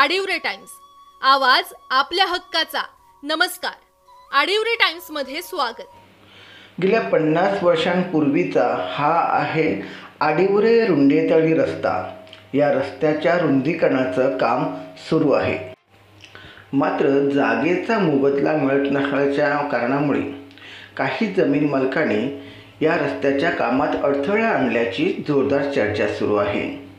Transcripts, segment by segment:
Adivare times. आवाज आपल्या हक्काचा. नमस्कार. आडिवरे टाइम्समध्ये स्वागत. गेल्या पन्नास वर्षांपूर्वीचा हा आहे आडिवरे रुंडेतळी रस्ता. या रस्त्याच्या रुंदीकरणाचं काम सुरू आहे. मात्र जागेचा मोबदला मिळत नसल्याच्या कारणामुळे काही जमीन मालकाने या रस्त्याच्या कामात अडथळा आणल्याची जोरदार चर्चा सुरू आहे.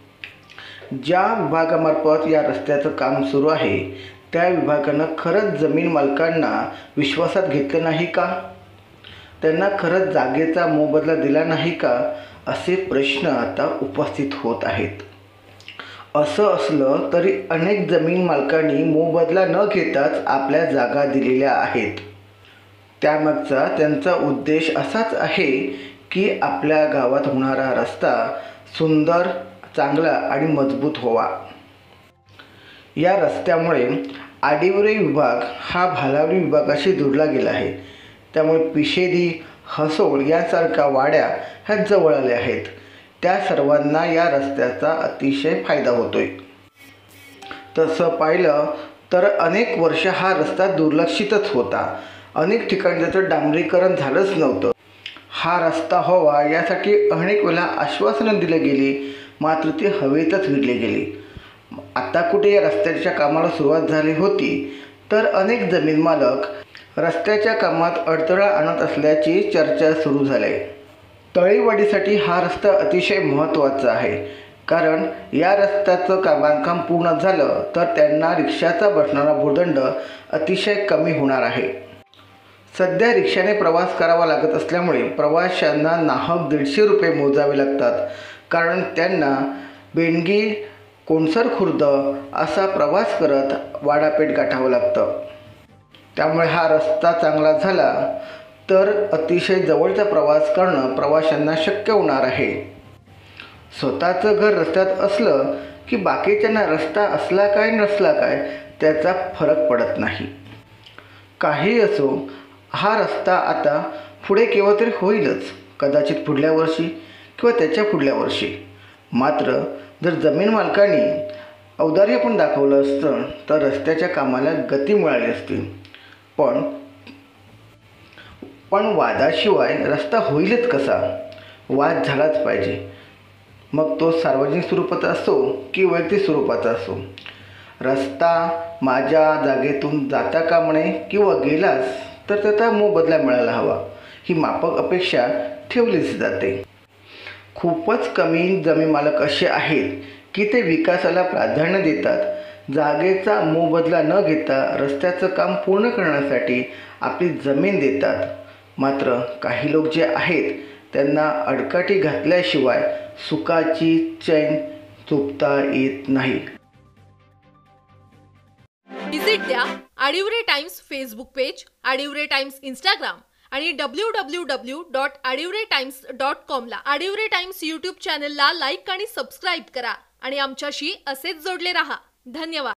ज्या विभागामार्फत या रस्त्याचं काम सुरू आहे त्या विभागानं खरंच जमीन मालकांना विश्वासात घेतलं नाही का? त्यांना खरंच जागेचा मोबदला दिला नाही का? असे प्रश्न आता उपस्थित होत आहेत. असं असलं तरी अनेक जमीन मालकांनी मोबदला न घेताच आपल्या जागा दिलेल्या आहेत. त्यामागचा त्यांचा उद्देश असाच आहे की आपल्या गावात होणारा रस्ता सुंदर चांगला आणि मजबूत व्हावा. या रस्त्यामुळे आडिवरे विभाग हा भालावरी विभागाशी जोडला गेला आहे. त्यामुळे पिशेदी हसोळ यासारख्या वाड्या ह्या जवळ आल्या आहेत. त्या सर्वांना या रस्त्याचा अतिशय फायदा होतोय. तसं पाहिलं तर अनेक वर्ष हा रस्ता दुर्लक्षितच होता. अनेक ठिकाणी त्याचं डांबरीकरण झालंच नव्हतं. हा रस्ता व्हावा यासाठी अनेक वेळा आश्वासनं दिली गेली. मात्र ते हवेतच विडले गेली. आता कुठे या रस्त्याच्या कामाला सुरुवात झाली होती तर अनेक जमीन मालक रस्त्याच्या कामात अडथळा आणत असल्याची चर्चा सुरू झाली. तळीवाडीसाठी हा रस्ता अतिशय महत्त्वाचा आहे कारण या रस्त्याचं का बांधकाम पूर्ण झालं तर त्यांना रिक्षाचा बसणारा भूदंड अतिशय कमी होणार आहे. सध्या रिक्षाने प्रवास करावा लागत असल्यामुळे प्रवाशांना नाहक दीडशे रुपये मोजावे लागतात. कारण त्यांना बेंडगी कोणसर खुर्द असा प्रवास करत वाडापेठ गाठावं लागतं. त्यामुळे हा रस्ता चांगला झाला तर अतिशय जवळचा प्रवास करणं प्रवाशांना शक्य होणार आहे. स्वतःचं घर रस्त्यात असलं की बाकीच्यांना रस्ता असला काय नसला काय त्याचा फरक पडत नाही. काही असो हा रस्ता आता पुढे केव्हा तरी होईलच. कदाचित पुढल्या वर्षी किंवा त्याच्या पुढल्या वर्षी. मात्र जर जमीन मालकांनी औदार्य पण दाखवलं असतं तर रस्त्याच्या कामाला गती मिळाली असती. पण पण वादाशिवाय रस्ता होईलच कसा? वाद झालाच पाहिजे. मग तो सार्वजनिक स्वरूपाचा असो की वैयक्तिक स्वरूपाचा असो. रस्ता माझ्या जागेतून जाता का म्हणे किंवा गेलास तर त्याचा मोबदला मिळायला हवा. ही मापक अपेक्षा ठेवलीच जाते. खूपच कमी जमीन मालक असे आहेत की ते विकासाला प्राधान्य देतात. जागेचा मोबदला न घेता रस्त्याचं काम पूर्ण करण्यासाठी आपली जमीन देतात. मात्र काही लोक जे आहेत त्यांना अडकाठी घातल्याशिवाय सुखाची चैन चुकता येत नाही. व्हिजिट द्या Adivare Times Facebook page Adivare Times Instagram आणि W W W dot Adivare Times dot कॉमला Adivare times YouTube चॅनलला लाईक आणि सबस्क्राईब करा. आणि आमच्याशी असेच जोडले राहा. धन्यवाद.